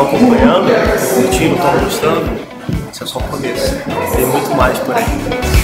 estão acompanhando, curtindo, estão gostando. Isso é só o começo. Tem muito mais por aí.